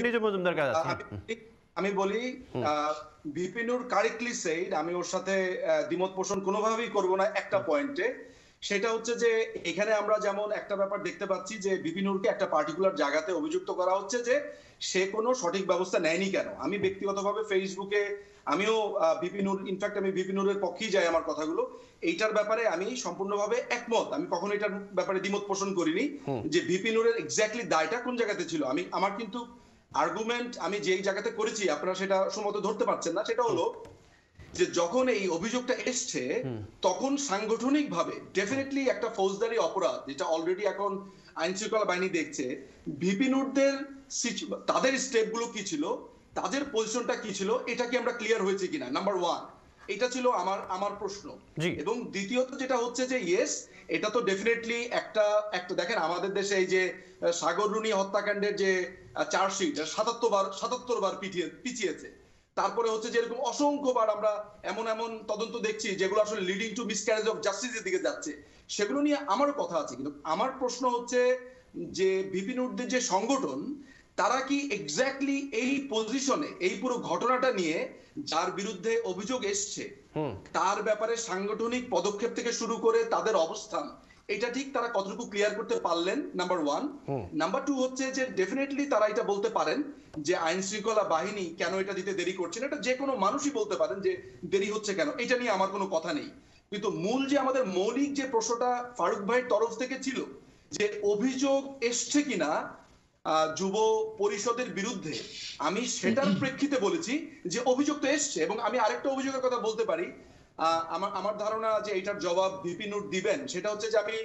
নিজে মজুমদার কাছে আমি- বলি বিপিনুর কারেক্টলি সেইড আমি ওর সাথে দ্বিমত পোষণ কোনোভাবেই করব না একটা পয়েন্টে সেটা হচ্ছে যে এখানে আমরা যেমন একটা ব্যাপার দেখতে পাচ্ছি যে বিপিনুরকে একটা পার্টিকুলার জায়গাতে অভিযুক্ত করা হচ্ছে যে সে কোনো সঠিক ব্যবস্থা নেয়নি কেন? আমি ব্যক্তিগতভাবে ফেসবুকে আমিও বিপিনুর ইনফ্যাক্ট আমি বিপিনুরের পক্ষেই যাই আমার কথাগুলো। এইটার ব্যাপারে আমি সম্পূর্ণভাবে একমত। আমি কখনো এটার ব্যাপারে দ্বিমত পোষণ করিনি যে বিপিনুরের এক্স্যাক্টলি দায়টা কোন জায়গাতে ছিল। আমি আমার কিন্তু আর্গুমেন্ট আমি যেই জায়গাতে করেছি আপনারা সেটা সমত ধরতে পারছেন না সেটা হলো যে যখন এই অভিযোগটা এসছে তখন সাংগঠনিক ভাবে ডেফিনেটলি একটা ফৌজদারি অপরাধ যেটা অলরেডি এখন আইন শৃঙ্খলা বাহিনী দেখছে ভিপিনুরদের তাদের স্টেপগুলো কি ছিল তাদের পজিশনটা কি ছিল এটা কি আমরা ক্লিয়ার হয়েছে কিনা? নাম্বার ওয়ান এটা ছিল আমার আমার প্রশ্ন। এবং দ্বিতীয়ত যেটা হচ্ছে যে ইয়েস এটা তো ডেফিনেটলি একটা একটা দেখেন আমাদের দেশে এই যে সাগর রুনি হত্যাকাণ্ডের যে চার্জশিট সাতাত্তর বার সাতাত্তর বার পিছিয়ে পিছিয়েছে। তারপরে হচ্ছে যে এরকম অসংখ্যবার আমরা এমন এমন তদন্ত দেখছি যেগুলো আসলে লিডিং টু মিসক্যারেজ অফ জাস্টিসের দিকে যাচ্ছে। সেগুলো নিয়ে আমারও কথা আছে কিন্তু আমার প্রশ্ন হচ্ছে যে বিপিন বিপিনুরদের যে সংগঠন তারা কি এক্স্যাক্টলি এই পজিশনে এই পুরো ঘটনাটা নিয়ে যার বিরুদ্ধে অভিযোগ এসছে তার ব্যাপারে সাংগঠনিক পদক্ষেপ থেকে শুরু করে তাদের অবস্থান এটা ঠিক তারা কতটুকু ক্লিয়ার করতে পারলেন? নাম্বার ওয়ান নাম্বার টু হচ্ছে যে ডেফিনেটলি তারা এটা বলতে পারেন যে আইন শৃঙ্খলা বাহিনী কেন এটা দিতে দেরি করছে না এটা যে কোনো মানুষই বলতে পারেন যে দেরি হচ্ছে কেন এটা নিয়ে আমার কোনো কথা নেই। কিন্তু মূল যে আমাদের মৌলিক যে প্রশ্নটা ফারুক ভাইয়ের তরফ থেকে ছিল যে অভিযোগ এসছে কিনা যুব পরিষদের বিরুদ্ধে আমি সেটার প্রেক্ষিতে বলেছি যে অভিযোগ তো এসছে এবং আমি আরেকটা অভিযোগের কথা বলতে পারি। আমার আমার ধারণা যে এটার জবাব বিপিনুর দিবেন, সেটা হচ্ছে যে আমি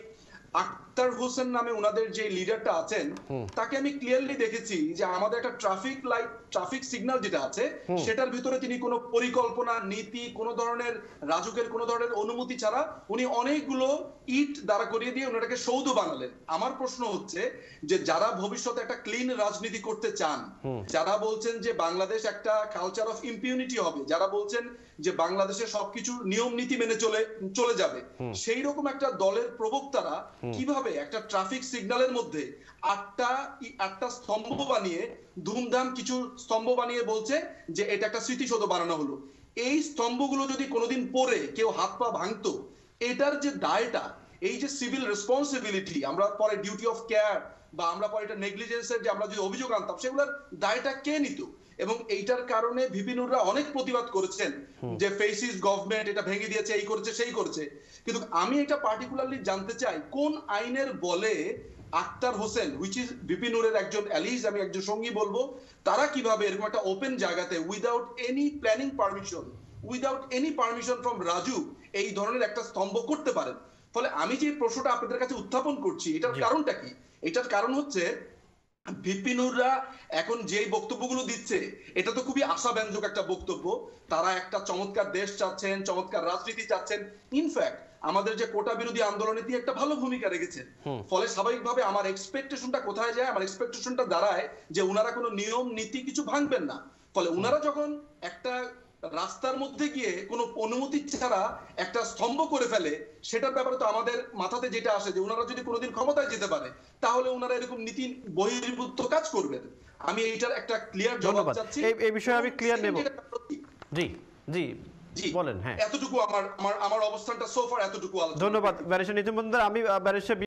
আক্তার হোসেন নামে ওনাদের যে লিডারটা আছেন তাকে আমি ক্লিয়ারলি দেখেছি যে আমাদের একটা ট্রাফিক লাইট ট্রাফিক সিগন্যাল যেটা আছে সেটার ভিতরে তিনি কোনো পরিকল্পনা নীতি কোনো ধরনের রাজুকের কোনো ধরনের অনুমতি ছাড়া উনি অনেকগুলো ইট দাঁড়া করিয়ে দিয়ে ওনাটাকে সৌধ বানালেন। আমার প্রশ্ন হচ্ছে যে যারা ভবিষ্যতে একটা ক্লিন রাজনীতি করতে চান যারা বলছেন যে বাংলাদেশ একটা কালচার অফ ইম্পিউনিটি হবে যারা বলছেন যে বাংলাদেশে সবকিছু নিয়ম নীতি মেনে চলে চলে যাবে সেই রকম একটা দলের প্রবক্তারা কীভাবে একটা ট্রাফিক সিগন্যালের মধ্যে আটটা আটটা স্তম্ভ বানিয়ে ধুমধাম কিছু স্তম্ভ বানিয়ে বলছে যে এটা একটা স্মৃতিসৌধ বানানো হলো। এই স্তম্ভগুলো যদি কোনোদিন পরে কেউ হাত পা ভাঙতো, এটার যে দায়টা এই যে সিভিল রেসপন্সিবিলিটি আমরা পরে ডিউটি অফ কেয়ার বা আমরা পরে এটা নেগলিজেন্সের যে আমরা যদি অভিযোগ আনতাম সেগুলোর দায়টা কে নিত? এবং এইটার কারণে ভিপিনুররা অনেক প্রতিবাদ করেছেন যে ফেসিস গভর্নমেন্ট এটা ভেঙে দিয়েছে এই করেছে সেই করেছে। কিন্তু আমি এটা পার্টিকুলারলি জানতে চাই কোন আইনের বলে আক্তার হোসেন হুইচ ইজ বিপিনুরের একজন অ্যালিজ আমি একজন সঙ্গী বলব তারা কীভাবে এরকম একটা ওপেন জায়গাতে without any planning permission without any permission from Raju এই ধরনের একটা স্তম্ভ করতে পারেন? ফলে আমি যে প্রশ্নটা আপনাদের কাছে উত্থাপন করছি এটার কারণটা কি? এটার কারণ হচ্ছে বিপিনুররা এখন যেই বক্তব্যগুলো দিচ্ছে এটা তো খুবই আশাব্যঞ্জক একটা বক্তব্য। তারা একটা চমৎকার দেশ চাচ্ছেন চমৎকার রাজনীতি চাচ্ছেন। ইনফ্যাক্ট আমাদের যে কোটা বিরোধী আন্দোলনে দিয়ে একটা ভালো ভূমিকা রেখেছেন। ফলে স্বাভাবিকভাবে আমার এক্সপেকটেশনটা কোথায় যায় আমার এক্সপেকটেশনটা দাঁড়ায় যে ওনারা কোনো নিয়ম নীতি কিছু ভাঙবেন না। ফলে ওনারা যখন একটা রাস্তার মধ্যে গিয়ে কোনো অনুমতি ছাড়া একটা স্তম্ভ করে ফেলে সেটার ব্যাপারে তো আমাদের মাথাতে যেটা আসে যে ওনারা যদি কোনোদিন ক্ষমতায় যেতে পারে তাহলে ওনারা এরকম নীতি বহির্ভূত কাজ করবেন। আমি এইটার একটা ক্লিয়ার জবাব চাচ্ছি। এই- বিষয়ে আমি clear নেব। জি জি বলেন হ্যাঁ। এতটুকু আমার আমার আমার অবস্থানটা সোফার এতটুকু ধন্যবাদ। নিজম মজুমদার আমি ব্যারিস্টার